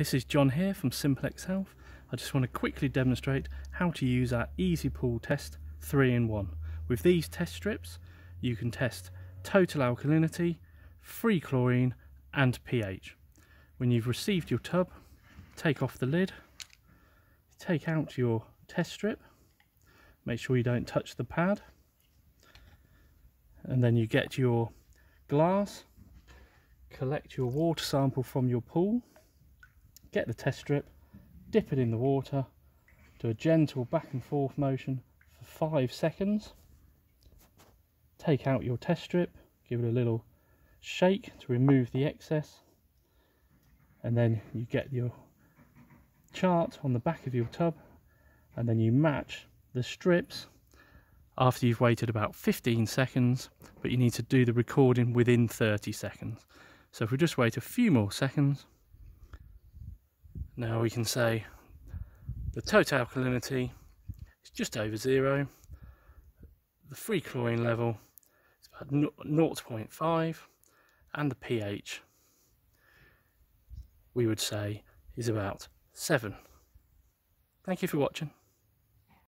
This is John here from Simplex Health. I just want to quickly demonstrate how to use our Easy Pool Test 3 in 1. With these test strips you can test total alkalinity, free chlorine and pH. When you've received your tub, take off the lid, take out your test strip, make sure you don't touch the pad and then you get your glass, collect your water sample from your pool get the test strip, dip it in the water, do a gentle back and forth motion for five seconds, take out your test strip, give it a little shake to remove the excess, and then you get your chart on the back of your tub, and then you match the strips after you've waited about 15 seconds, but you need to do the recording within 30 seconds. So if we just wait a few more seconds, now we can say the total alkalinity is just over zero. The free chlorine level is about 0.5 and the pH we would say is about 7. Thank you for watching.